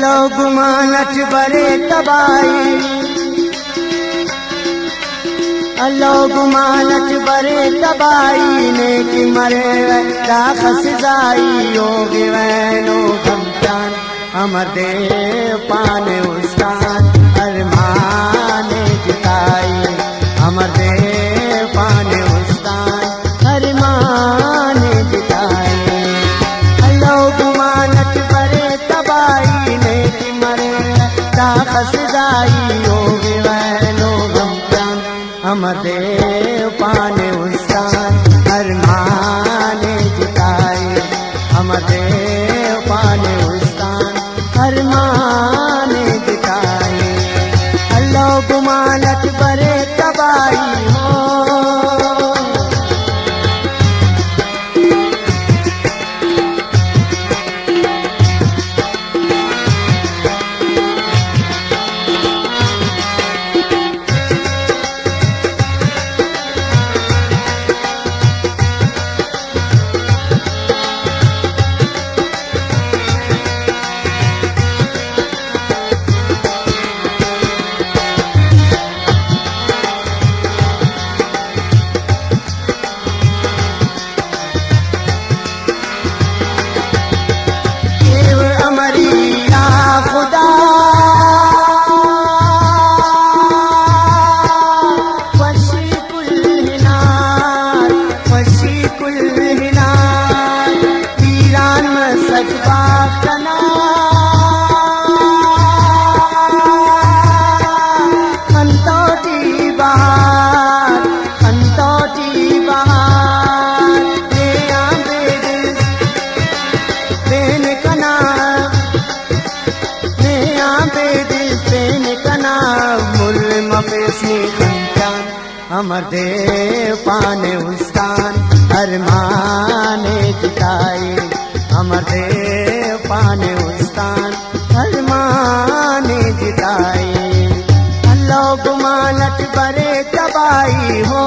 लोगमा नच बरे तबाई लोगमा नच बरे तबाई ने कि मरे वैता खसदाई योगी वैनो जान अमर दे पान हमेशनी कंचान हमर दे पाने उस्तान अरमाने जुटाए हमर दे पाने उस्तान अरमाने जुटाए लोग मालट बरे तबाई हो।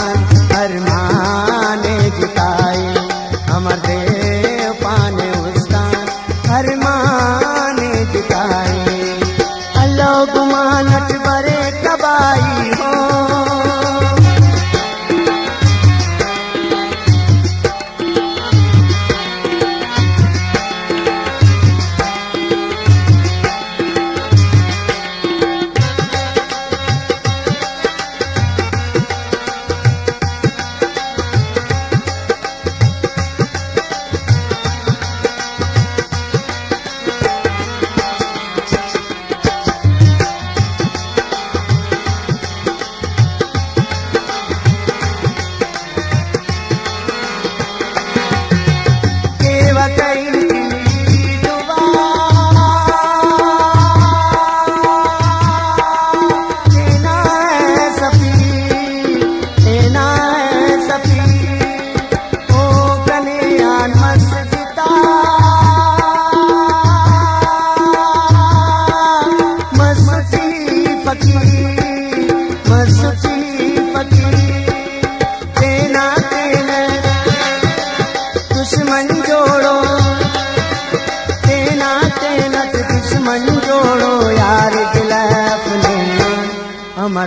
गुमान अकबरे कबाई हो।